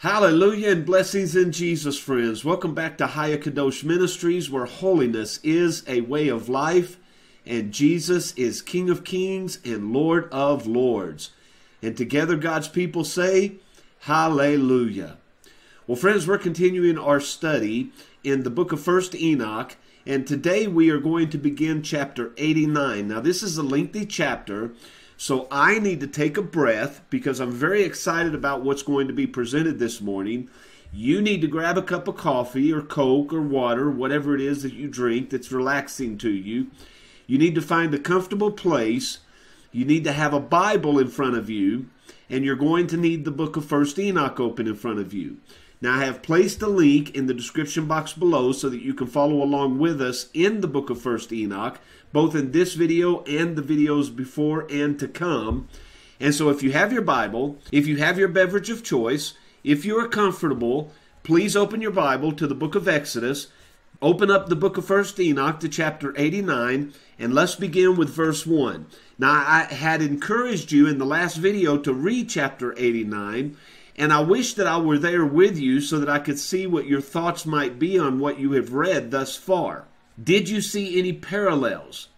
Hallelujah and blessings in Jesus, friends. Welcome back to Haya Kadosh Ministries, where holiness is a way of life and Jesus is King of Kings and Lord of Lords. And together, God's people say, Hallelujah. Well, friends, we're continuing our study in the book of First Enoch, and today we are going to begin chapter 89. Now, this is a lengthy chapter. So I need to take a breath because I'm very excited about what's going to be presented this morning. You need to grab a cup of coffee or Coke or water, whatever it is that you drink that's relaxing to you. You need to find a comfortable place. You need to have a Bible in front of you, and you're going to need the book of First Enoch open in front of you. Now, I have placed a link in the description box below so that you can follow along with us in the book of First Enoch, both in this video and the videos before and to come. And so, if you have your Bible, if you have your beverage of choice, if you are comfortable, please open your Bible to the book of Exodus. Open up the book of First Enoch to chapter 89, and let's begin with verse 1. Now, I had encouraged you in the last video to read chapter 89, and I wish that I were there with you so that I could see what your thoughts might be on what you have read thus far. Did you see any parallels?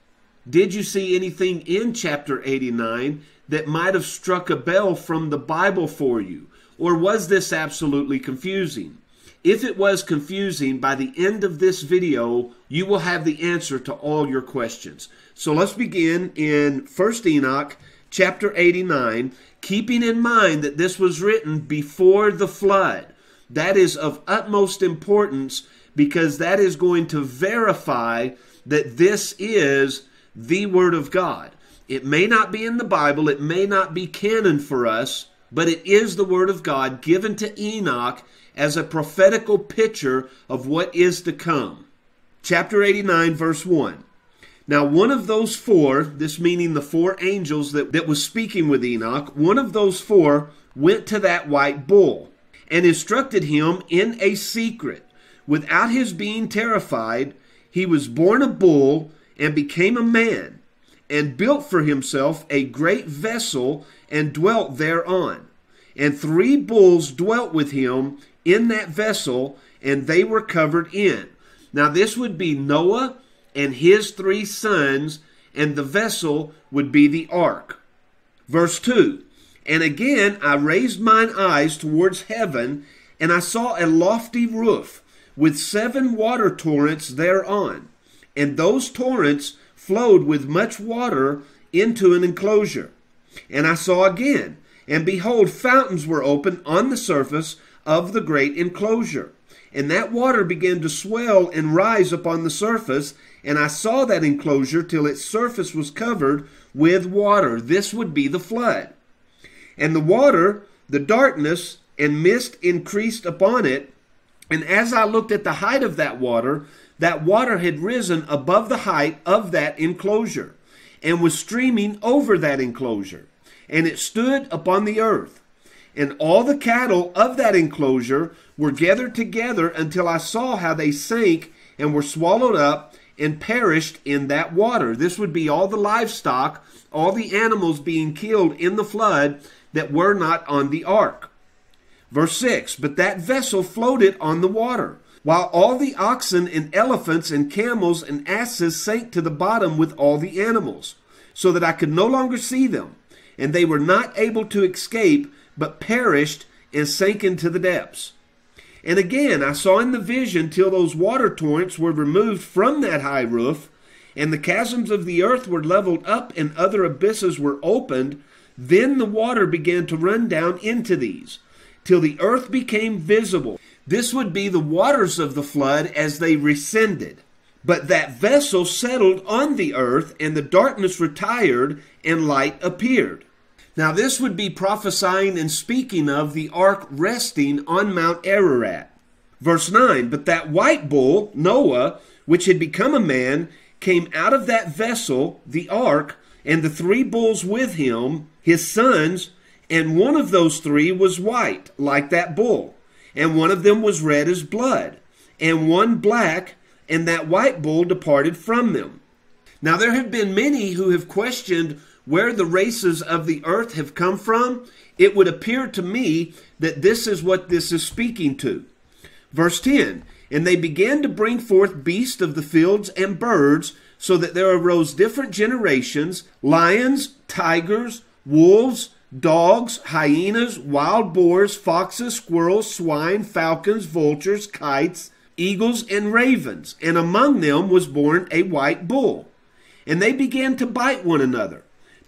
Did you see anything in chapter 89 that might have struck a bell from the Bible for you? Or was this absolutely confusing? If it was confusing, by the end of this video, you will have the answer to all your questions. So let's begin in 1st Enoch chapter 89 keeping in mind that this was written before the flood. That is of utmost importance because that is going to verify that this is the Word of God. It may not be in the Bible, it may not be canon for us, but it is the Word of God given to Enoch as a prophetical picture of what is to come. Chapter 89, verse 1. Now, one of those four, this meaning the four angels that, that was speaking with Enoch, one of those four went to that white bull and instructed him in a secret. Without his being terrified, he was born a bull and became a man and built for himself a great vessel and dwelt thereon. And three bulls dwelt with him in that vessel, and they were covered in. Now, this would be Noah and his three sons, and the vessel would be the ark. Verse 2 And again I raised mine eyes towards heaven, and I saw a lofty roof with seven water torrents thereon, and those torrents flowed with much water into an enclosure. And I saw again, and behold, fountains were opened on the surface of the great enclosure. And that water began to swell and rise upon the surface, and I saw that enclosure till its surface was covered with water. This would be the flood. And the water, the darkness, and mist increased upon it. And as I looked at the height of that water, that water had risen above the height of that enclosure, and was streaming over that enclosure. And it stood upon the earth. And all the cattle of that enclosure were gathered together until I saw how they sank and were swallowed up and perished in that water. This would be all the livestock, all the animals being killed in the flood that were not on the ark. Verse 6 But that vessel floated on the water, while all the oxen and elephants and camels and asses sank to the bottom with all the animals, so that I could no longer see them. And they were not able to escape, but perished and sank into the depths. And again, I saw in the vision till those water torrents were removed from that high roof, and the chasms of the earth were leveled up, and other abysses were opened. Then the water began to run down into these, till the earth became visible. This would be the waters of the flood as they rescinded. But that vessel settled on the earth, and the darkness retired, and light appeared. Now, this would be prophesying and speaking of the ark resting on Mount Ararat. Verse 9 But that white bull, Noah, which had become a man, came out of that vessel, the ark, and the three bulls with him, his sons, And one of those three was white, like that bull. And one of them was red as blood. And one black, and that white bull departed from them. Now there have been many who have questioned where the races of the earth have come from. It would appear to me that this is what this is speaking to. Verse 10 And they began to bring forth beasts of the fields and birds, so that there arose different generations lions, tigers, wolves, dogs, hyenas, wild boars, foxes, squirrels, swine, falcons, vultures, kites, eagles, and ravens. And among them was born a white bull. And they began to bite one another.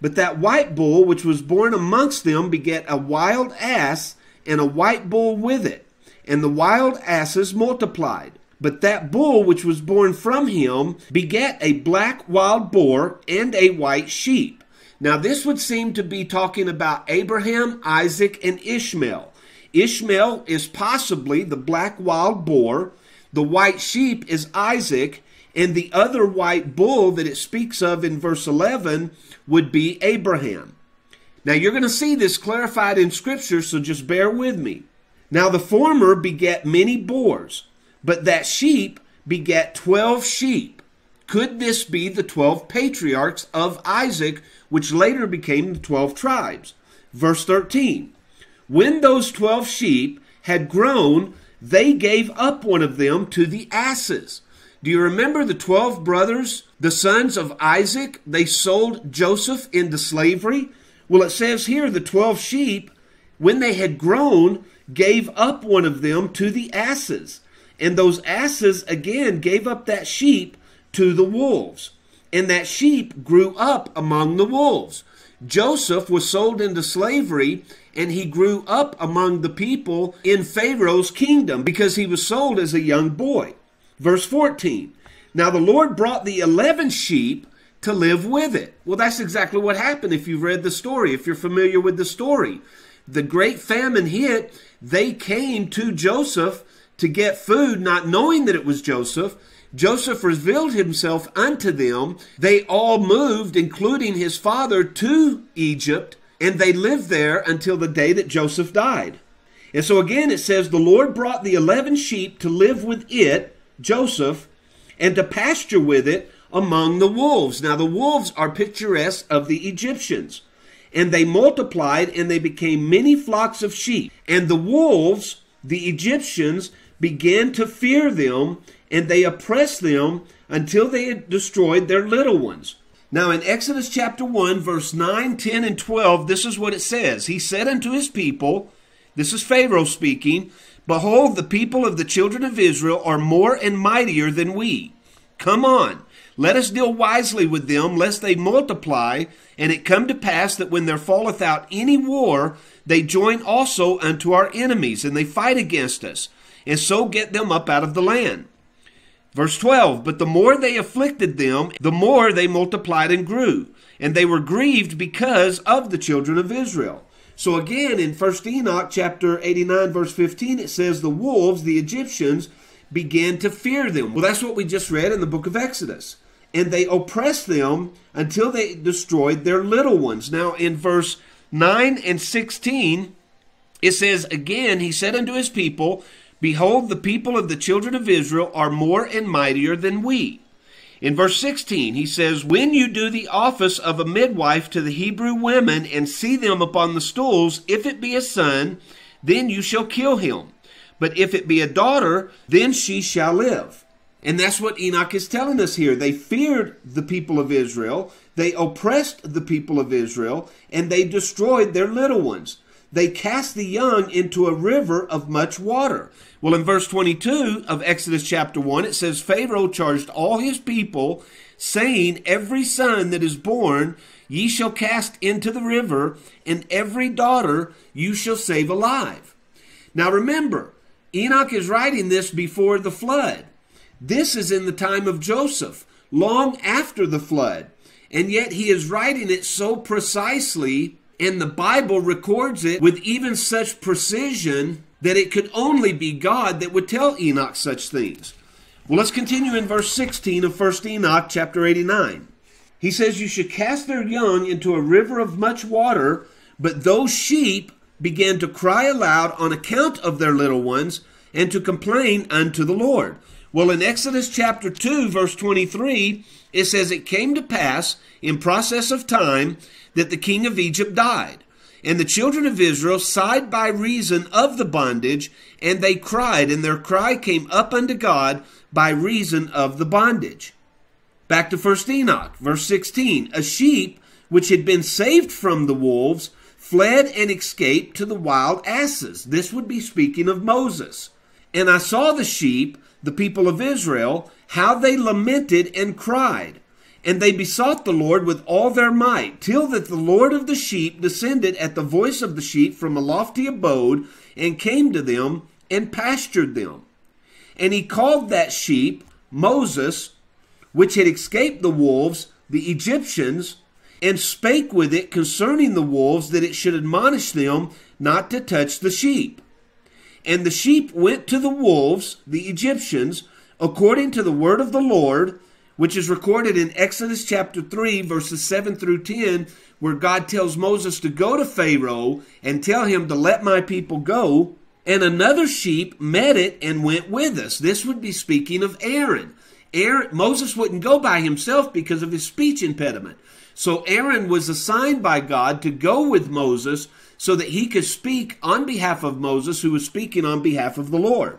But that white bull which was born amongst them begat a wild ass, and a white bull with it. And the wild asses multiplied. But that bull which was born from him begat a black wild boar and a white sheep. Now, this would seem to be talking about Abraham, Isaac, and Ishmael. Ishmael is possibly the black wild boar, the white sheep is Isaac, and the other white bull that it speaks of in verse 11 would be Abraham. Now, you're going to see this clarified in Scripture, so just bear with me. Now, the former begat many boars, but that sheep begat 12 sheep. Could this be the 12 patriarchs of Isaac which later became the 12 tribes. Verse 13 When those 12 sheep had grown, they gave up one of them to the asses. Do you remember the 12 brothers, the sons of Isaac? They sold Joseph into slavery. Well, it says here the 12 sheep, when they had grown, gave up one of them to the asses. And those asses again gave up that sheep to the wolves and that sheep grew up among the wolves. Joseph was sold into slavery and he grew up among the people in Pharaoh's kingdom because he was sold as a young boy. Verse 14 Now the Lord brought the 11 sheep to live with it. Well, that's exactly what happened if you've read the story, if you're familiar with the story. The great famine hit, they came to Joseph to get food, not knowing that it was Joseph. Joseph revealed himself unto them. They all moved, including his father, to Egypt, and they lived there until the day that Joseph died. And so again, it says, The Lord brought the eleven sheep to live with it, Joseph, and to pasture with it among the wolves. Now, the wolves are picturesque of the Egyptians. And they multiplied, and they became many flocks of sheep. And the wolves, the Egyptians, began to fear them and they oppressed them until they had destroyed their little ones. Now, in Exodus chapter 1, verse 9, 10, and 12, this is what it says He said unto his people, this is Pharaoh speaking, Behold, the people of the children of Israel are more and mightier than we. Come on, let us deal wisely with them, lest they multiply, and it come to pass that when there falleth out any war, they join also unto our enemies, and they fight against us, and so get them up out of the land. Verse 12 But the more they afflicted them, the more they multiplied and grew, and they were grieved because of the children of Israel. So again, in First Enoch chapter 89, verse 15, it says, The wolves, the Egyptians, began to fear them. Well, that's what we just read in the book of Exodus. And they oppressed them until they destroyed their little ones. Now, in verse 9 and 16, it says, Again, he said unto his people, Behold, the people of the children of Israel are more and mightier than we. In verse 16, he says, When you do the office of a midwife to the Hebrew women and see them upon the stools, if it be a son, then you shall kill him. But if it be a daughter, then she shall live. And that's what Enoch is telling us here. They feared the people of Israel, they oppressed the people of Israel, and they destroyed their little ones they cast the young into a river of much water. Well, in verse 22 of Exodus chapter 1, it says, Pharaoh charged all his people, saying, Every son that is born ye shall cast into the river, and every daughter you shall save alive. Now remember, Enoch is writing this before the flood. This is in the time of Joseph, long after the flood. And yet he is writing it so precisely and the Bible records it with even such precision that it could only be God that would tell Enoch such things. Well, let's continue in verse 16 of 1 Enoch chapter 89. He says, You should cast their young into a river of much water, But those sheep began to cry aloud on account of their little ones and to complain unto the Lord. Well, in Exodus chapter 2, verse 23, it says, It came to pass in process of time that the king of Egypt died. And the children of Israel sighed by reason of the bondage, and they cried, and their cry came up unto God by reason of the bondage. Back to 1 Enoch, verse 16. A sheep which had been saved from the wolves fled and escaped to the wild asses. This would be speaking of Moses. And I saw the sheep, the people of Israel, how they lamented and cried. And they besought the Lord with all their might, till that the Lord of the sheep descended at the voice of the sheep from a lofty abode, and came to them, and pastured them. And he called that sheep Moses, which had escaped the wolves, the Egyptians, and spake with it concerning the wolves that it should admonish them not to touch the sheep. And the sheep went to the wolves, the Egyptians, according to the word of the Lord, which is recorded in Exodus chapter 3, verses 7 through 10, where God tells Moses to go to Pharaoh and tell him to let my people go. And another sheep met it and went with us. This would be speaking of Aaron. Aaron Moses wouldn't go by himself because of his speech impediment. So Aaron was assigned by God to go with Moses so that he could speak on behalf of Moses, who was speaking on behalf of the Lord.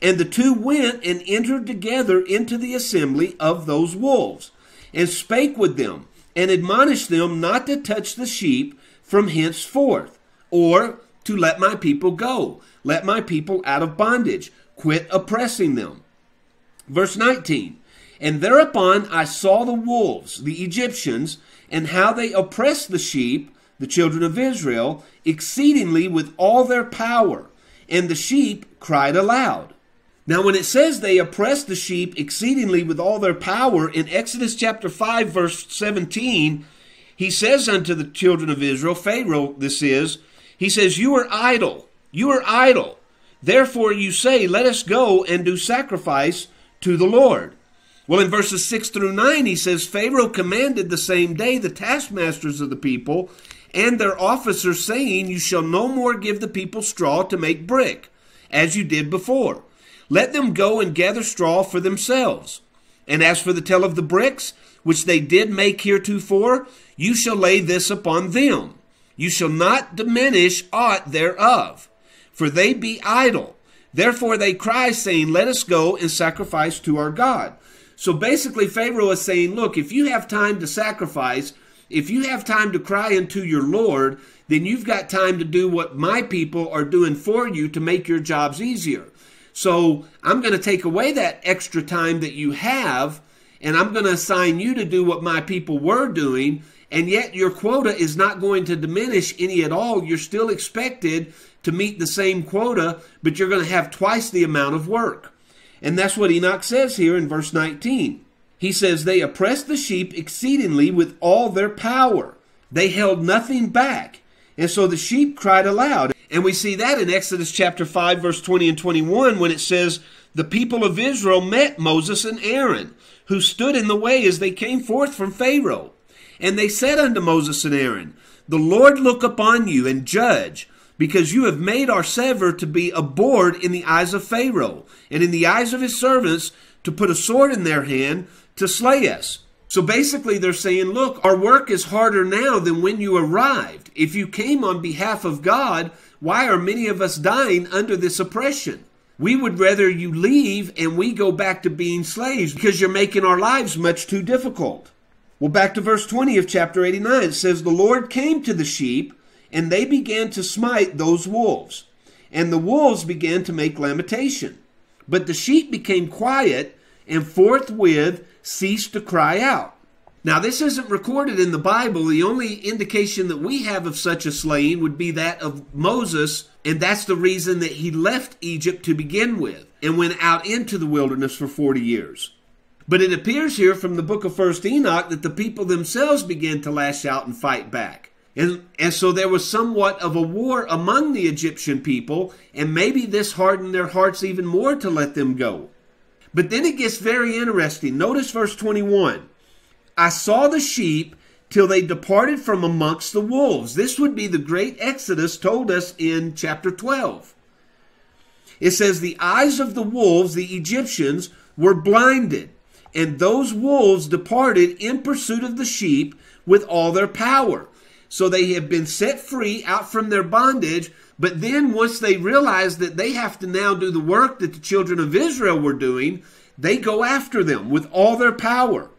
And the two went and entered together into the assembly of those wolves, and spake with them, and admonished them not to touch the sheep from henceforth, or to let my people go, let my people out of bondage, quit oppressing them. Verse 19 and thereupon I saw the wolves, the Egyptians, and how they oppressed the sheep, the children of Israel, exceedingly with all their power. And the sheep cried aloud. Now, when it says they oppressed the sheep exceedingly with all their power, in Exodus chapter 5, verse 17, he says unto the children of Israel, Pharaoh, this is, he says, You are idle, you are idle. Therefore you say, Let us go and do sacrifice to the Lord. Well, in verses 6 through 9, he says Pharaoh commanded the same day the taskmasters of the people and their officers, saying, You shall no more give the people straw to make brick, as you did before. Let them go and gather straw for themselves. And as for the tell of the bricks, which they did make heretofore, you shall lay this upon them. You shall not diminish aught thereof, for they be idle. Therefore they cry, saying, Let us go and sacrifice to our God. So basically, Pharaoh is saying, look, if you have time to sacrifice, if you have time to cry unto your Lord, then you've got time to do what my people are doing for you to make your jobs easier. So I'm going to take away that extra time that you have, and I'm going to assign you to do what my people were doing, and yet your quota is not going to diminish any at all. You're still expected to meet the same quota, but you're going to have twice the amount of work. And that's what Enoch says here in verse 19. He says, They oppressed the sheep exceedingly with all their power. They held nothing back. And so the sheep cried aloud. And we see that in Exodus chapter 5, verse 20 and 21, when it says, The people of Israel met Moses and Aaron, who stood in the way as they came forth from Pharaoh. And they said unto Moses and Aaron, The Lord look upon you and judge because you have made our sever to be abhorred in the eyes of Pharaoh, and in the eyes of his servants to put a sword in their hand to slay us. So basically, they're saying, look, our work is harder now than when you arrived. If you came on behalf of God, why are many of us dying under this oppression? We would rather you leave and we go back to being slaves because you're making our lives much too difficult. Well, back to verse 20 of chapter 89, it says, The Lord came to the sheep and they began to smite those wolves. And the wolves began to make lamentation. But the sheep became quiet and forthwith ceased to cry out. Now, this isn't recorded in the Bible. The only indication that we have of such a slaying would be that of Moses, and that's the reason that he left Egypt to begin with and went out into the wilderness for 40 years. But it appears here from the book of 1st Enoch that the people themselves began to lash out and fight back. And, and so there was somewhat of a war among the Egyptian people, and maybe this hardened their hearts even more to let them go. But then it gets very interesting. Notice verse 21. I saw the sheep till they departed from amongst the wolves. This would be the great Exodus told us in chapter 12. It says, The eyes of the wolves, the Egyptians, were blinded, and those wolves departed in pursuit of the sheep with all their power. So they have been set free out from their bondage. But then, once they realize that they have to now do the work that the children of Israel were doing, they go after them with all their power.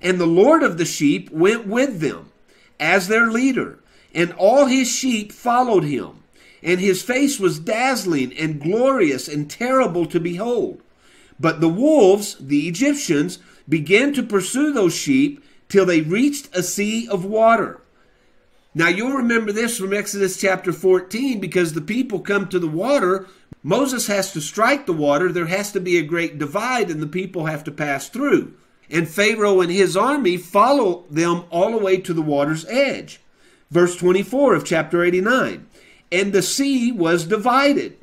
And the Lord of the sheep went with them as their leader, and all his sheep followed him. And his face was dazzling and glorious and terrible to behold. But the wolves, the Egyptians, began to pursue those sheep till they reached a sea of water. Now you'll remember this from Exodus chapter 14 because the people come to the water. Moses has to strike the water. There has to be a great divide and the people have to pass through. And Pharaoh and his army follow them all the way to the water's edge. Verse 24 of chapter 89. And the sea was divided,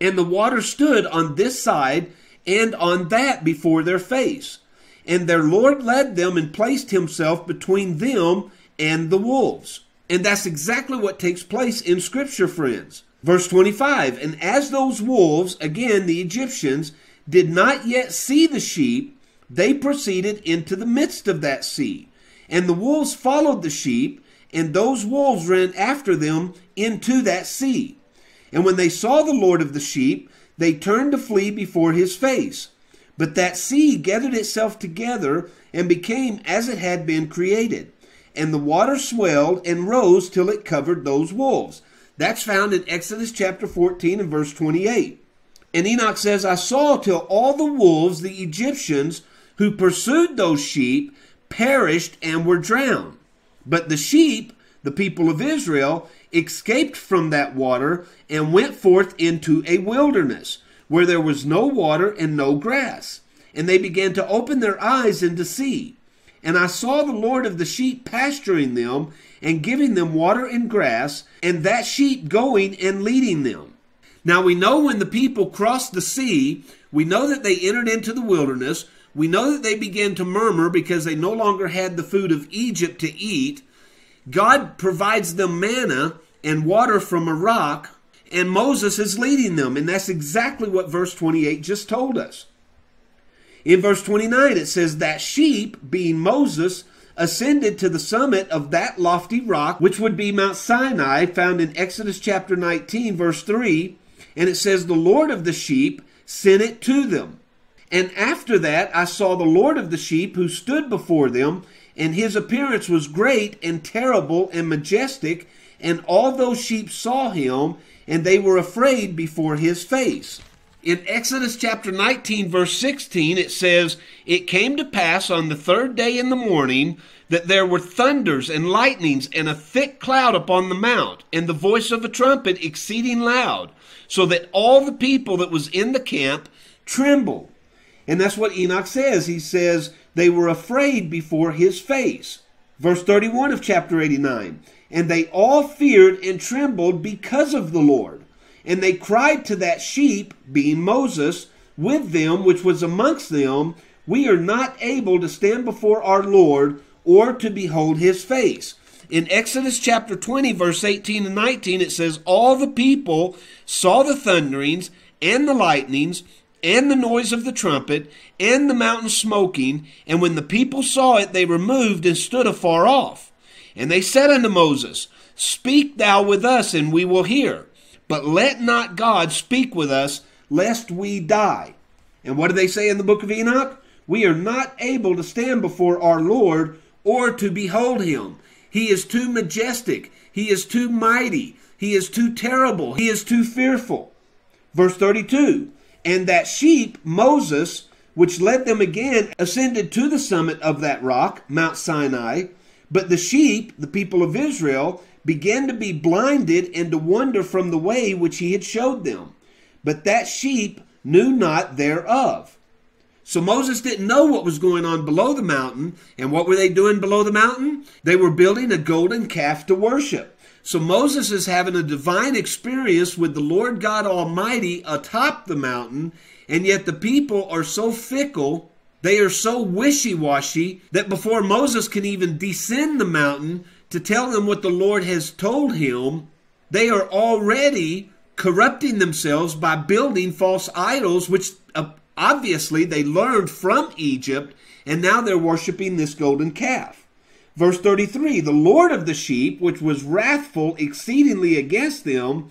and the water stood on this side and on that before their face. And their Lord led them and placed himself between them and the wolves. And that's exactly what takes place in Scripture, friends. Verse 25 And as those wolves, again the Egyptians, did not yet see the sheep, they proceeded into the midst of that sea. And the wolves followed the sheep, and those wolves ran after them into that sea. And when they saw the Lord of the sheep, they turned to flee before his face. But that sea gathered itself together and became as it had been created. And the water swelled and rose till it covered those wolves. That's found in Exodus chapter 14 and verse 28. And Enoch says, I saw till all the wolves, the Egyptians, who pursued those sheep perished and were drowned. But the sheep, the people of Israel, escaped from that water and went forth into a wilderness where there was no water and no grass. And they began to open their eyes and to see. And I saw the Lord of the sheep pasturing them and giving them water and grass, and that sheep going and leading them. Now we know when the people crossed the sea, we know that they entered into the wilderness, we know that they began to murmur because they no longer had the food of Egypt to eat. God provides them manna and water from a rock, and Moses is leading them. And that's exactly what verse 28 just told us. In verse 29, it says, That sheep, being Moses, ascended to the summit of that lofty rock, which would be Mount Sinai, found in Exodus chapter 19, verse 3. And it says, The Lord of the sheep sent it to them. And after that I saw the Lord of the sheep who stood before them, and his appearance was great and terrible and majestic, and all those sheep saw him, and they were afraid before his face. In Exodus chapter 19, verse 16, it says, It came to pass on the third day in the morning that there were thunders and lightnings and a thick cloud upon the mount, and the voice of a trumpet exceeding loud, so that all the people that was in the camp trembled. And that's what Enoch says. He says, they were afraid before his face. Verse 31 of chapter 89 And they all feared and trembled because of the Lord. And they cried to that sheep, being Moses, with them which was amongst them, We are not able to stand before our Lord or to behold his face. In Exodus chapter 20, verse 18 and 19, it says, All the people saw the thunderings and the lightnings and the noise of the trumpet, and the mountain smoking. And when the people saw it, they removed and stood afar off. And they said unto Moses, Speak thou with us, and we will hear. But let not God speak with us, lest we die. And what do they say in the book of Enoch? We are not able to stand before our Lord or to behold him. He is too majestic. He is too mighty. He is too terrible. He is too fearful. Verse 32 and that sheep, Moses, which led them again, ascended to the summit of that rock, Mount Sinai. But the sheep, the people of Israel, began to be blinded and to wander from the way which he had showed them. But that sheep knew not thereof. So Moses didn't know what was going on below the mountain. And what were they doing below the mountain? They were building a golden calf to worship. So Moses is having a divine experience with the Lord God Almighty atop the mountain, and yet the people are so fickle They are so wishy washy that before Moses can even descend the mountain to tell them what the Lord has told him, they are already corrupting themselves by building false idols, which uh, obviously they learned from Egypt, and now they're worshiping this golden calf. Verse 33 The Lord of the sheep, which was wrathful exceedingly against them,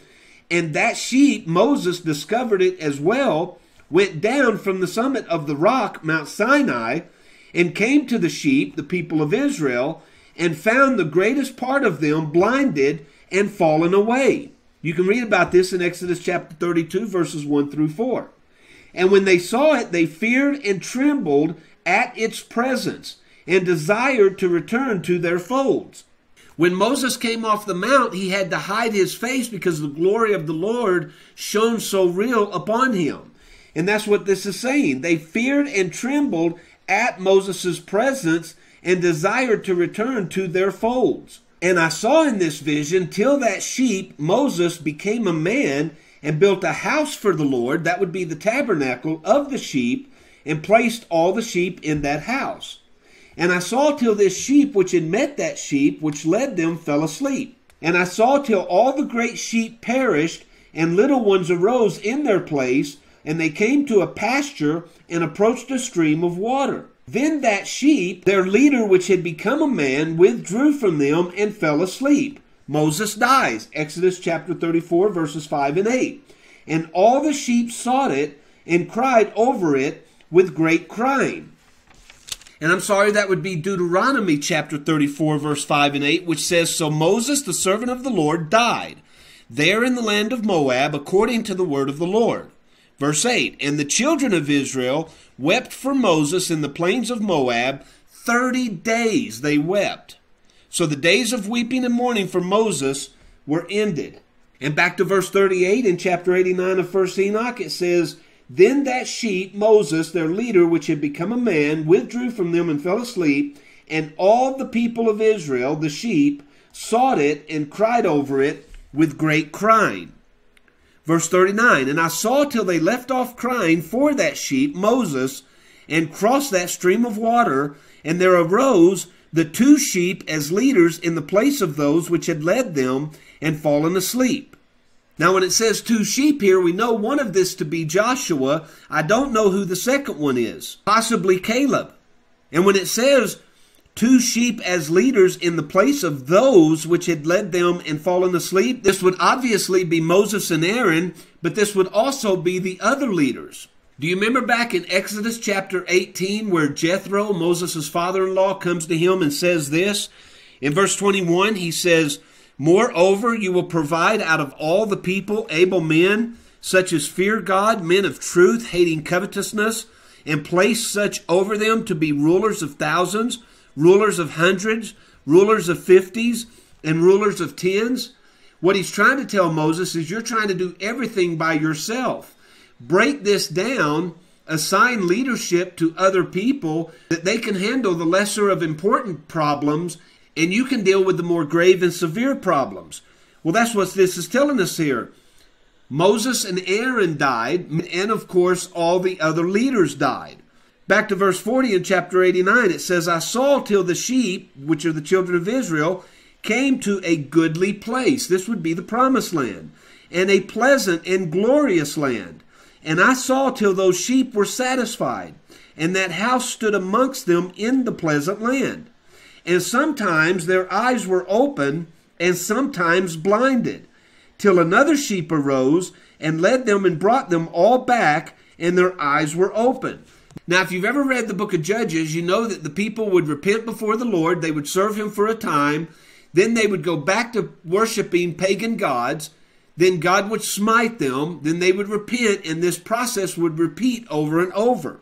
and that sheep, Moses discovered it as well, went down from the summit of the rock, Mount Sinai, and came to the sheep, the people of Israel, and found the greatest part of them blinded and fallen away. You can read about this in Exodus chapter 32, verses 1 through 4. And when they saw it, they feared and trembled at its presence and desired to return to their folds. When Moses came off the mount, he had to hide his face because the glory of the Lord shone so real upon him. And that's what this is saying. They feared and trembled at Moses' presence and desired to return to their folds. And I saw in this vision till that sheep, Moses, became a man and built a house for the Lord, that would be the tabernacle of the sheep, and placed all the sheep in that house. And I saw till this sheep which had met that sheep which led them fell asleep. And I saw till all the great sheep perished, and little ones arose in their place, and they came to a pasture and approached a stream of water. Then that sheep, their leader which had become a man, withdrew from them and fell asleep. Moses dies. Exodus chapter 34, verses 5 and 8. And all the sheep sought it and cried over it with great crying. And I'm sorry, that would be Deuteronomy chapter 34, verse 5 and 8, which says, So Moses, the servant of the Lord, died there in the land of Moab, according to the word of the Lord. Verse 8 And the children of Israel wept for Moses in the plains of Moab. Thirty days they wept. So the days of weeping and mourning for Moses were ended. And back to verse 38 in chapter 89 of 1 Enoch, it says, Then that sheep, Moses, their leader, which had become a man, withdrew from them and fell asleep, and all the people of Israel, the sheep, sought it and cried over it with great crying. Verse 39 And I saw till they left off crying for that sheep, Moses, and crossed that stream of water, and there arose the two sheep as leaders in the place of those which had led them and fallen asleep. Now, when it says two sheep here, we know one of this to be Joshua. I don't know who the second one is. Possibly Caleb. And when it says two sheep as leaders in the place of those which had led them and fallen asleep, this would obviously be Moses and Aaron, but this would also be the other leaders. Do you remember back in Exodus chapter 18 where Jethro, Moses' father in law, comes to him and says this? In verse 21, he says, Moreover, you will provide out of all the people able men, such as fear God, men of truth, hating covetousness, and place such over them to be rulers of thousands, rulers of hundreds, rulers of fifties, and rulers of tens. What he's trying to tell Moses is you're trying to do everything by yourself break this down, assign leadership to other people that they can handle the lesser of important problems and you can deal with the more grave and severe problems. Well, that's what this is telling us here. Moses and Aaron died, and of course, all the other leaders died. Back to verse 40 in chapter 89, it says, I saw till the sheep, which are the children of Israel, came to a goodly place. This would be the promised land, and a pleasant and glorious land. And I saw till those sheep were satisfied, and that house stood amongst them in the pleasant land. And sometimes their eyes were open, and sometimes blinded, till another sheep arose and led them and brought them all back, and their eyes were open. Now, if you've ever read the book of Judges, you know that the people would repent before the Lord, they would serve him for a time, then they would go back to worshiping pagan gods, then God would smite them, then they would repent, and this process would repeat over and over.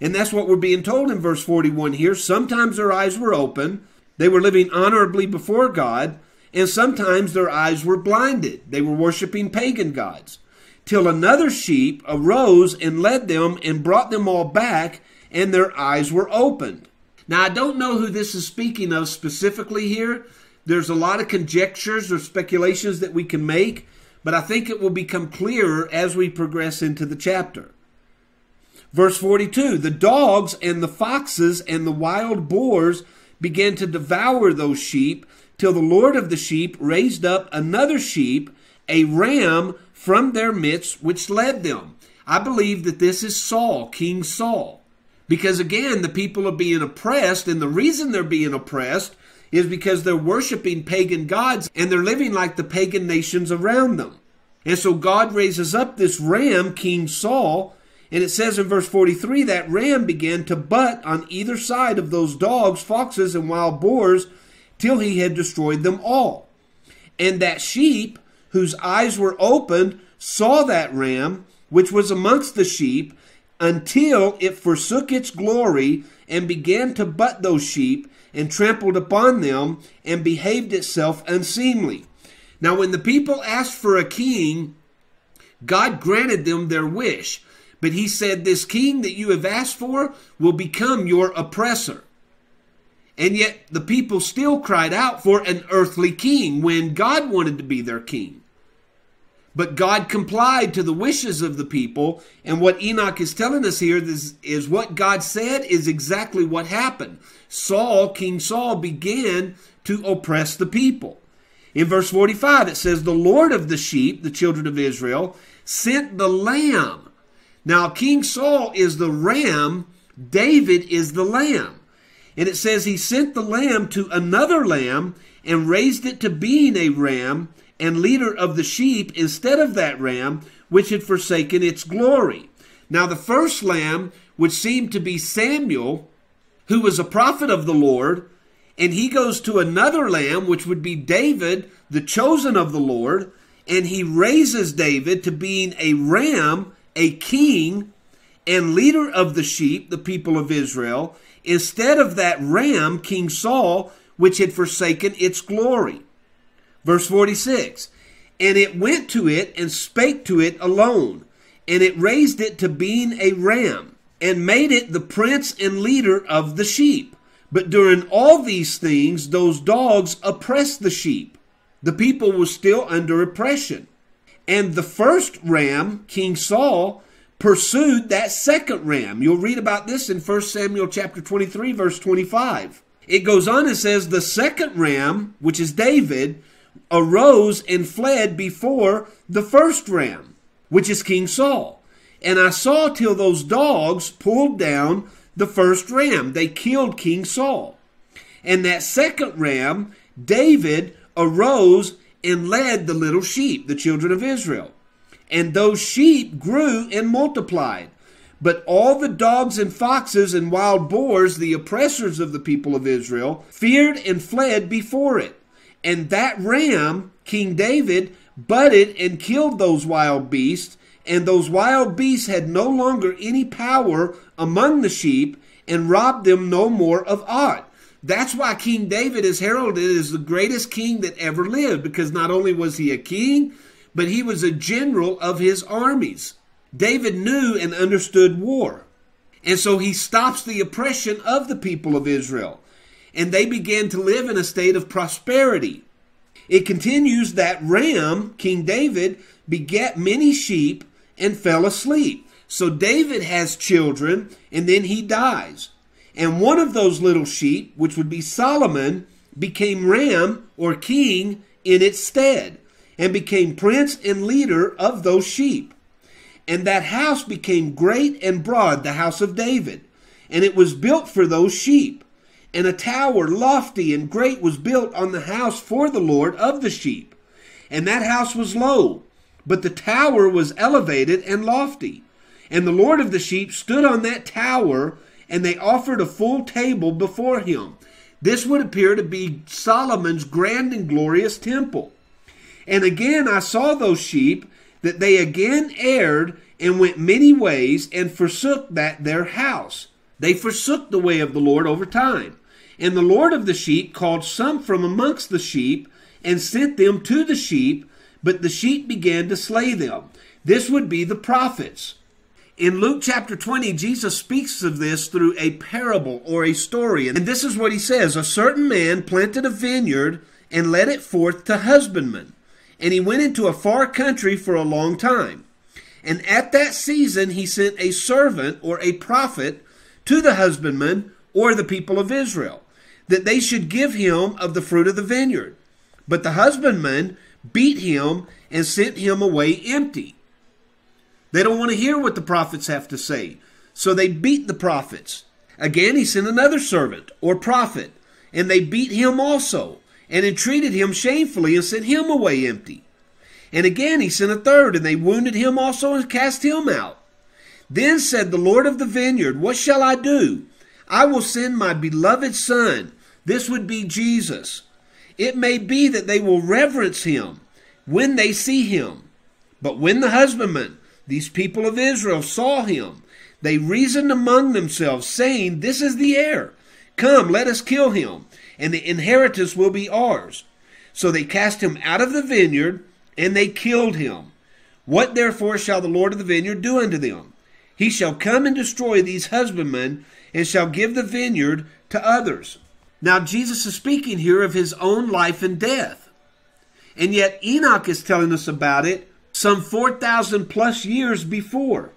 And that's what we're being told in verse 41 here. Sometimes their eyes were open, they were living honorably before God, and sometimes their eyes were blinded. They were worshiping pagan gods. Till another sheep arose and led them and brought them all back, and their eyes were opened. Now, I don't know who this is speaking of specifically here. There's a lot of conjectures or speculations that we can make but I think it will become clearer as we progress into the chapter. Verse 42 The dogs and the foxes and the wild boars began to devour those sheep till the Lord of the sheep raised up another sheep, a ram from their midst, which led them. I believe that this is Saul, King Saul. Because again, the people are being oppressed, and the reason they're being oppressed is because they're worshiping pagan gods and they're living like the pagan nations around them. And so God raises up this ram, King Saul, and it says in verse 43 that ram began to butt on either side of those dogs, foxes, and wild boars till he had destroyed them all. And that sheep, whose eyes were opened, saw that ram, which was amongst the sheep, until it forsook its glory and began to butt those sheep and trampled upon them and behaved itself unseemly. Now, when the people asked for a king, God granted them their wish. But he said, This king that you have asked for will become your oppressor. And yet the people still cried out for an earthly king when God wanted to be their king. But God complied to the wishes of the people. And what Enoch is telling us here is, is what God said is exactly what happened. Saul, King Saul, began to oppress the people. In verse 45, it says, The Lord of the sheep, the children of Israel, sent the lamb. Now, King Saul is the ram, David is the lamb. And it says, He sent the lamb to another lamb and raised it to being a ram and leader of the sheep instead of that ram which had forsaken its glory. Now, the first lamb would seem to be Samuel, who was a prophet of the Lord, and he goes to another lamb, which would be David, the chosen of the Lord, and he raises David to being a ram, a king, and leader of the sheep, the people of Israel, instead of that ram, King Saul, which had forsaken its glory. Verse 46 And it went to it and spake to it alone, and it raised it to being a ram, and made it the prince and leader of the sheep. But during all these things, those dogs oppressed the sheep. The people were still under oppression. And the first ram, King Saul, pursued that second ram. You'll read about this in 1 Samuel chapter 23 verse 25. It goes on and says the second ram, which is David, arose and fled before the first ram, which is King Saul. And I saw till those dogs pulled down the first ram. They killed King Saul. And that second ram, David arose and led the little sheep, the children of Israel. And those sheep grew and multiplied. But all the dogs and foxes and wild boars, the oppressors of the people of Israel, feared and fled before it. And that ram, King David, butted and killed those wild beasts, and those wild beasts had no longer any power among the sheep, and robbed them no more of aught. That's why King David is heralded as the greatest king that ever lived, because not only was he a king, but he was a general of his armies. David knew and understood war. And so he stops the oppression of the people of Israel and they began to live in a state of prosperity. It continues that Ram, King David, begat many sheep and fell asleep. So David has children and then he dies. And one of those little sheep, which would be Solomon, became Ram or king in its stead and became prince and leader of those sheep. And that house became great and broad, the house of David. And it was built for those sheep and a tower lofty and great was built on the house for the Lord of the sheep. And that house was low, but the tower was elevated and lofty. And the Lord of the sheep stood on that tower, and they offered a full table before him. This would appear to be Solomon's grand and glorious temple. And again I saw those sheep, that they again erred and went many ways and forsook that their house. They forsook the way of the Lord over time. And the Lord of the sheep called some from amongst the sheep and sent them to the sheep, but the sheep began to slay them. This would be the prophets. In Luke chapter 20, Jesus speaks of this through a parable or a story. And this is what he says A certain man planted a vineyard and led it forth to husbandmen. And he went into a far country for a long time. And at that season he sent a servant or a prophet to the husbandmen or the people of Israel, that they should give him of the fruit of the vineyard. But the husbandman beat him and sent him away empty. They don't want to hear what the prophets have to say, so they beat the prophets. Again, he sent another servant or prophet, and they beat him also, and entreated him shamefully, and sent him away empty. And again he sent a third, and they wounded him also and cast him out. Then said the Lord of the vineyard, What shall I do? I will send my beloved Son. This would be Jesus. It may be that they will reverence him when they see him. But when the husbandmen, these people of Israel, saw him, they reasoned among themselves, saying, This is the heir. Come, let us kill him, and the inheritance will be ours. So they cast him out of the vineyard and they killed him. What therefore shall the Lord of the vineyard do unto them? He shall come and destroy these husbandmen, and shall give the vineyard to others. Now, Jesus is speaking here of his own life and death. And yet, Enoch is telling us about it some 4,000 plus years before.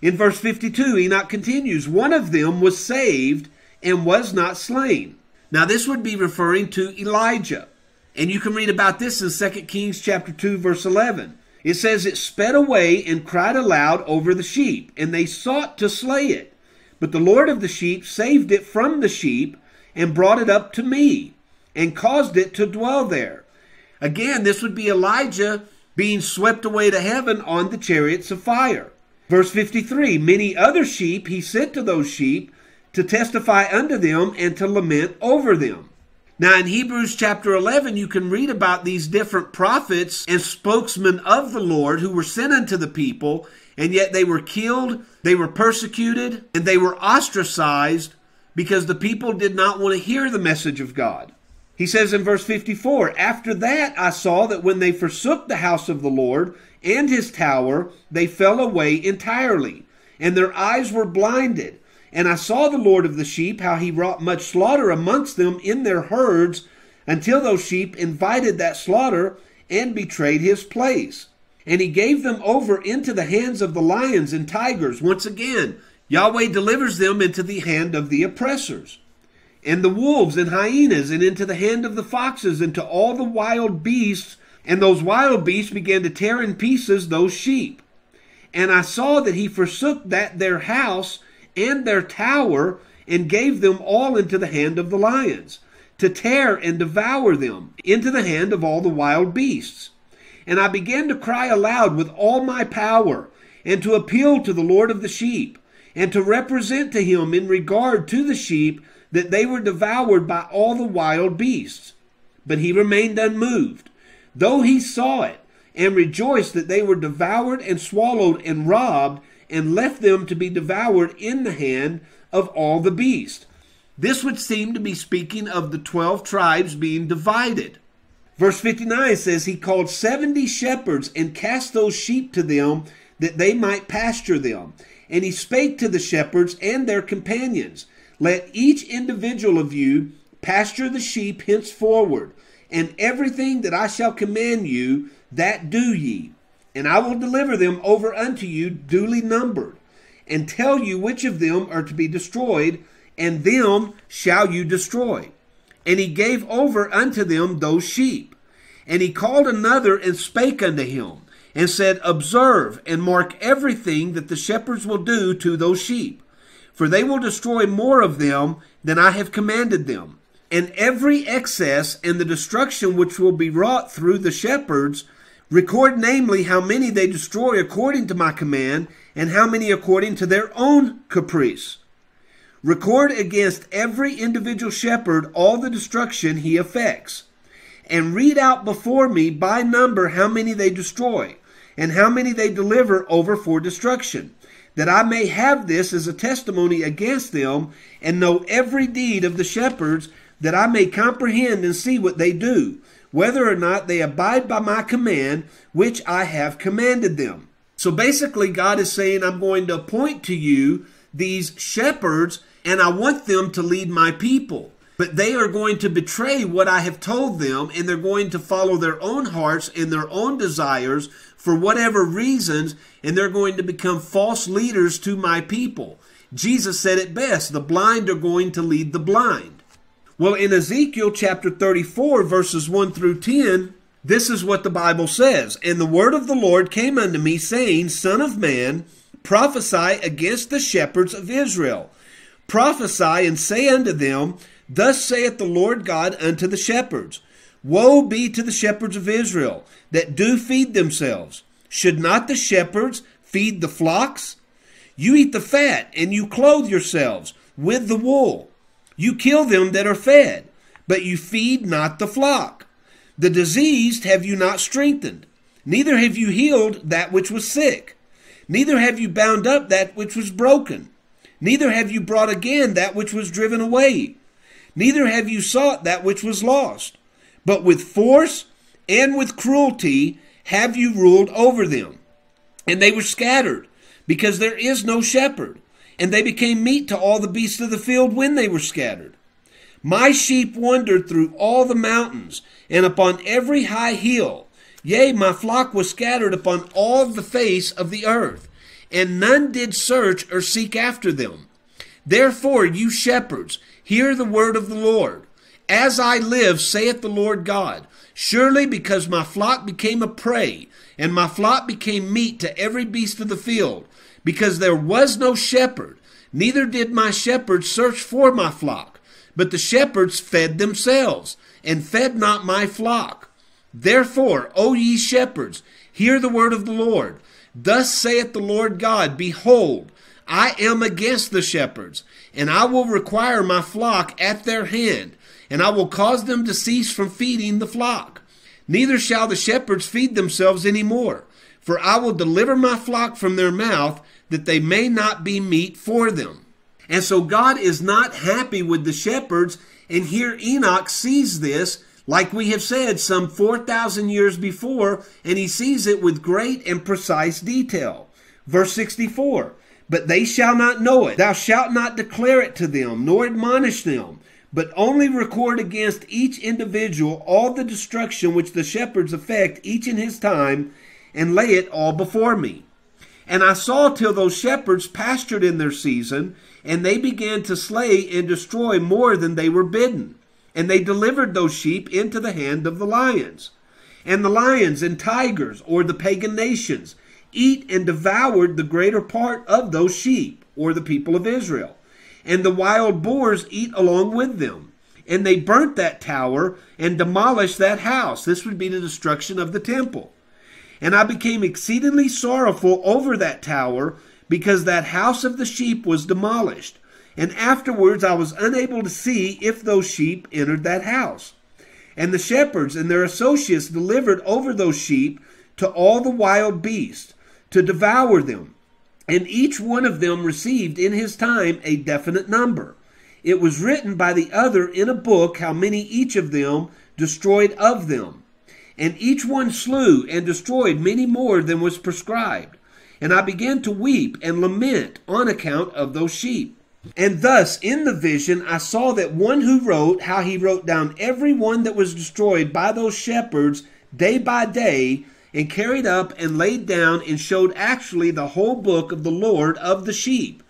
In verse 52, Enoch continues One of them was saved and was not slain. Now, this would be referring to Elijah. And you can read about this in 2 Kings chapter 2 verse 11. It says it sped away and cried aloud over the sheep, and they sought to slay it. But the Lord of the sheep saved it from the sheep and brought it up to me and caused it to dwell there. Again, this would be Elijah being swept away to heaven on the chariots of fire. Verse 53 Many other sheep he sent to those sheep to testify unto them and to lament over them. Now, in Hebrews chapter 11, you can read about these different prophets and spokesmen of the Lord who were sent unto the people, and yet they were killed, they were persecuted, and they were ostracized because the people did not want to hear the message of God. He says in verse 54 After that I saw that when they forsook the house of the Lord and his tower, they fell away entirely, and their eyes were blinded and I saw the Lord of the sheep, how he wrought much slaughter amongst them in their herds, until those sheep invited that slaughter and betrayed his place. And he gave them over into the hands of the lions and tigers. Once again, Yahweh delivers them into the hand of the oppressors. And the wolves and hyenas, and into the hand of the foxes, and to all the wild beasts. And those wild beasts began to tear in pieces those sheep. And I saw that he forsook that their house and their tower and gave them all into the hand of the lions, to tear and devour them into the hand of all the wild beasts. And I began to cry aloud with all my power, and to appeal to the Lord of the sheep, and to represent to him in regard to the sheep that they were devoured by all the wild beasts. But he remained unmoved, though he saw it, and rejoiced that they were devoured and swallowed and robbed and left them to be devoured in the hand of all the beasts. This would seem to be speaking of the 12 tribes being divided. Verse 59 says, He called 70 shepherds and cast those sheep to them that they might pasture them. And he spake to the shepherds and their companions, Let each individual of you pasture the sheep henceforward, and everything that I shall command you, that do ye and I will deliver them over unto you duly numbered, and tell you which of them are to be destroyed, and them shall you destroy. And he gave over unto them those sheep. And he called another and spake unto him, and said, Observe and mark everything that the shepherds will do to those sheep, for they will destroy more of them than I have commanded them. And every excess and the destruction which will be wrought through the shepherds Record namely how many they destroy according to my command, and how many according to their own caprice. Record against every individual shepherd all the destruction he effects. And read out before me by number how many they destroy, and how many they deliver over for destruction, that I may have this as a testimony against them, and know every deed of the shepherds, that I may comprehend and see what they do whether or not they abide by my command, which I have commanded them. So basically, God is saying, I'm going to appoint to you these shepherds, and I want them to lead my people. But they are going to betray what I have told them, and they're going to follow their own hearts and their own desires for whatever reasons, and they're going to become false leaders to my people. Jesus said it best the blind are going to lead the blind. Well, in Ezekiel chapter 34, verses 1 through 10, this is what the Bible says And the word of the Lord came unto me, saying, Son of man, prophesy against the shepherds of Israel. Prophesy and say unto them, Thus saith the Lord God unto the shepherds Woe be to the shepherds of Israel that do feed themselves. Should not the shepherds feed the flocks? You eat the fat, and you clothe yourselves with the wool. You kill them that are fed, but you feed not the flock. The diseased have you not strengthened, neither have you healed that which was sick, neither have you bound up that which was broken, neither have you brought again that which was driven away neither have you sought that which was lost, but with force and with cruelty have you ruled over them. And they were scattered, because there is no shepherd, and they became meat to all the beasts of the field when they were scattered. My sheep wandered through all the mountains, and upon every high hill. Yea, my flock was scattered upon all the face of the earth, and none did search or seek after them. Therefore, you shepherds, Hear the word of the Lord. As I live, saith the Lord God, surely because my flock became a prey, and my flock became meat to every beast of the field, because there was no shepherd, neither did my shepherds search for my flock, but the shepherds fed themselves, and fed not my flock. Therefore, O ye shepherds, hear the word of the Lord. Thus saith the Lord God, Behold, I am against the shepherds, and I will require my flock at their hand, and I will cause them to cease from feeding the flock. Neither shall the shepherds feed themselves any more, for I will deliver my flock from their mouth, that they may not be meat for them. And so God is not happy with the shepherds, and here Enoch sees this, like we have said, some 4,000 years before, and he sees it with great and precise detail. Verse 64 but they shall not know it. Thou shalt not declare it to them, nor admonish them, but only record against each individual all the destruction which the shepherds effect each in his time, and lay it all before me. And I saw till those shepherds pastured in their season, and they began to slay and destroy more than they were bidden. And they delivered those sheep into the hand of the lions. And the lions and tigers, or the pagan nations, eat and devoured the greater part of those sheep, or the people of Israel. And the wild boars eat along with them. And they burnt that tower and demolished that house. This would be the destruction of the temple. And I became exceedingly sorrowful over that tower, because that house of the sheep was demolished. And afterwards I was unable to see if those sheep entered that house. And the shepherds and their associates delivered over those sheep to all the wild beasts to devour them. And each one of them received in his time a definite number. It was written by the other in a book how many each of them destroyed of them. And each one slew and destroyed many more than was prescribed. And I began to weep and lament on account of those sheep. And thus in the vision I saw that one who wrote how he wrote down every one that was destroyed by those shepherds day by day and carried up and laid down and showed actually the whole book of the Lord of the sheep,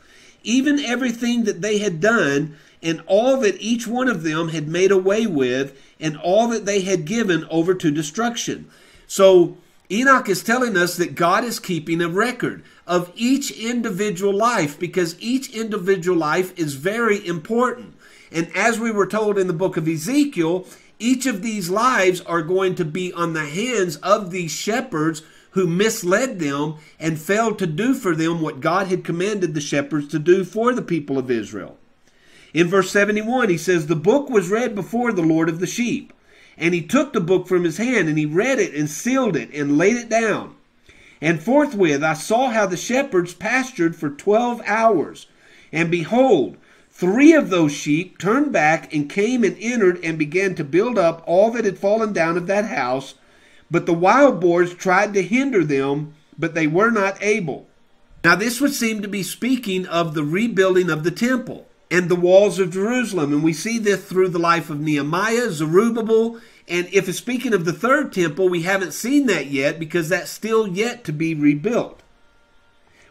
even everything that they had done, and all that each one of them had made away with, and all that they had given over to destruction. So Enoch is telling us that God is keeping a record of each individual life because each individual life is very important. And as we were told in the book of Ezekiel, each of these lives are going to be on the hands of these shepherds who misled them and failed to do for them what God had commanded the shepherds to do for the people of Israel. In verse 71, he says, The book was read before the Lord of the sheep. And he took the book from his hand, and he read it, and sealed it, and laid it down. And forthwith I saw how the shepherds pastured for twelve hours. And behold, Three of those sheep turned back and came and entered and began to build up all that had fallen down of that house. But the wild boars tried to hinder them, but they were not able. Now, this would seem to be speaking of the rebuilding of the temple. And the walls of Jerusalem. And we see this through the life of Nehemiah, Zerubbabel, and if it's speaking of the third temple, we haven't seen that yet because that's still yet to be rebuilt.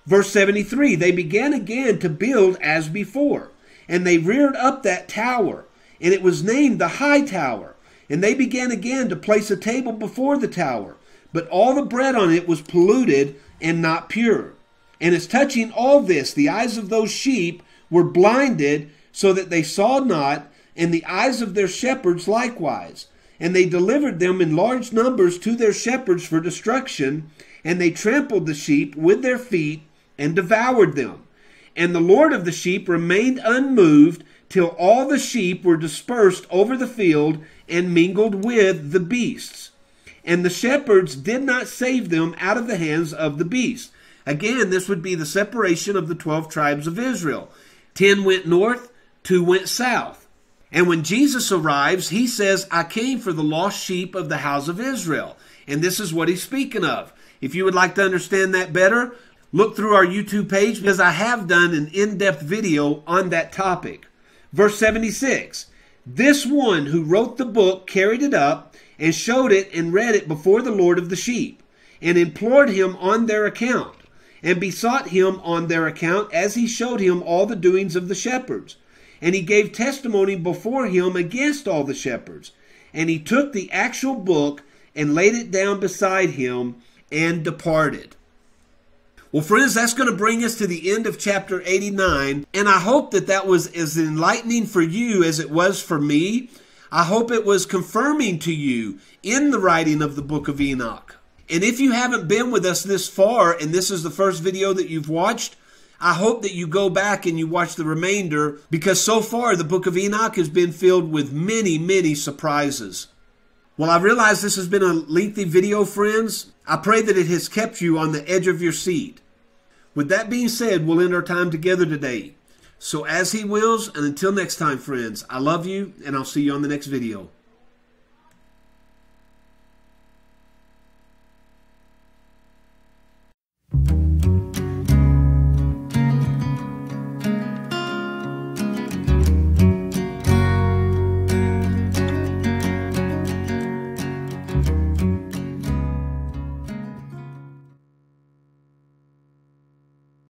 Verse 73 They began again to build as before, and they reared up that tower, and it was named the High Tower. And they began again to place a table before the tower, but all the bread on it was polluted and not pure. And as touching all this, the eyes of those sheep were blinded so that they saw not, and the eyes of their shepherds likewise. And they delivered them in large numbers to their shepherds for destruction, and they trampled the sheep with their feet and devoured them. And the Lord of the sheep remained unmoved till all the sheep were dispersed over the field and mingled with the beasts. And the shepherds did not save them out of the hands of the beasts. Again, this would be the separation of the 12 tribes of Israel. Ten went north, two went south. And when Jesus arrives, he says, I came for the lost sheep of the house of Israel. And this is what he's speaking of. If you would like to understand that better, look through our YouTube page because I have done an in depth video on that topic. Verse 76 This one who wrote the book carried it up and showed it and read it before the Lord of the sheep and implored him on their account and besought him on their account as he showed him all the doings of the shepherds. And he gave testimony before him against all the shepherds. And he took the actual book and laid it down beside him and departed. Well, friends, that's going to bring us to the end of chapter 89. And I hope that that was as enlightening for you as it was for me. I hope it was confirming to you in the writing of the book of Enoch. And if you haven't been with us this far and this is the first video that you've watched, I hope that you go back and you watch the remainder because so far the book of Enoch has been filled with many, many surprises. Well, I realize this has been a lengthy video, friends. I pray that it has kept you on the edge of your seat. With that being said, we'll end our time together today. So, as He wills, and until next time, friends, I love you, and I'll see you on the next video.